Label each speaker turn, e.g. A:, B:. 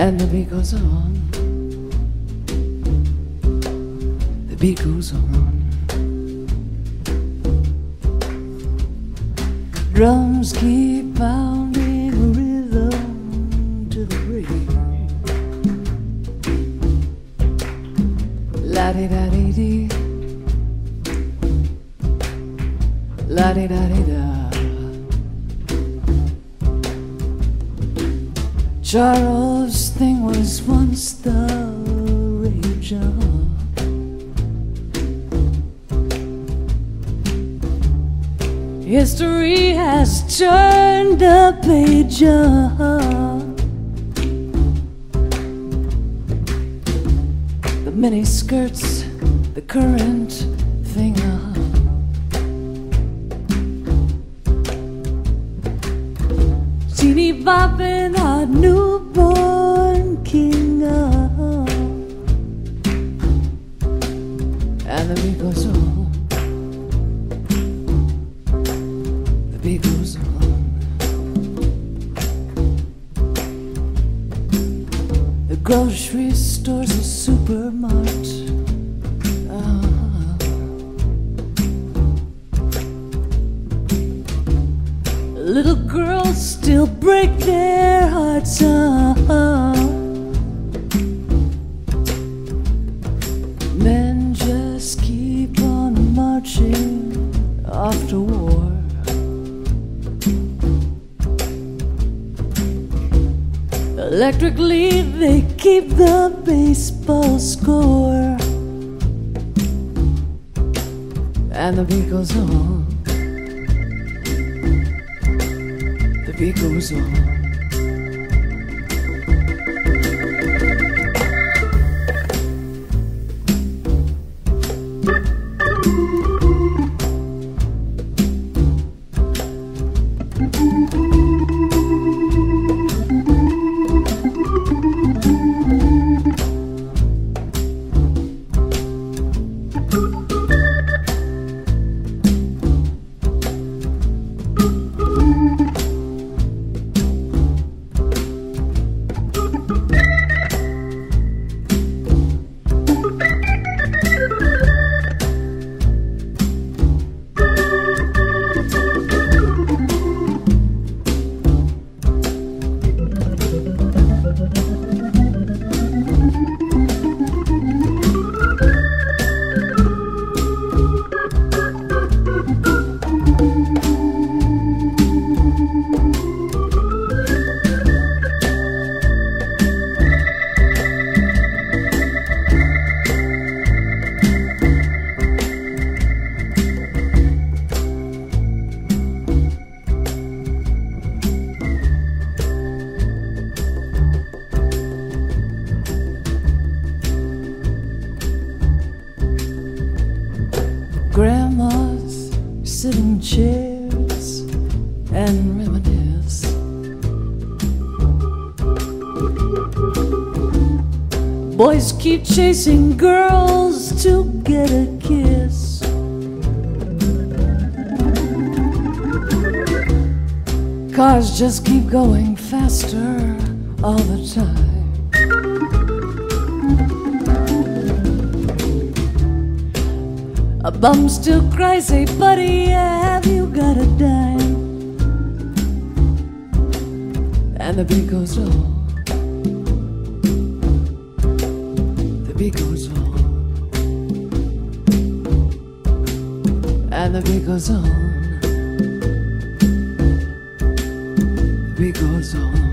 A: And the beat goes on. The beat goes on. Drums keep pounding rhythm to the break. La di da di di. La di da di da. Charles' thing was once the rage on. History has turned a page on. The mini skirts, the current thing on. Teeny bopping our newborn king. And the beat goes on. The beat goes on. The grocery store's a supermart. Little girls still break their hearts out. Men just keep on marching after war. Electrically, they keep the baseball score. And the beat goes on. Beat goes on. Boys keep chasing girls to get a kiss. Cars just keep going faster all the time. A bum still cries, hey buddy, have you got a dime? And the beat goes on. Beat goes on. And the beat goes on. The beat goes on.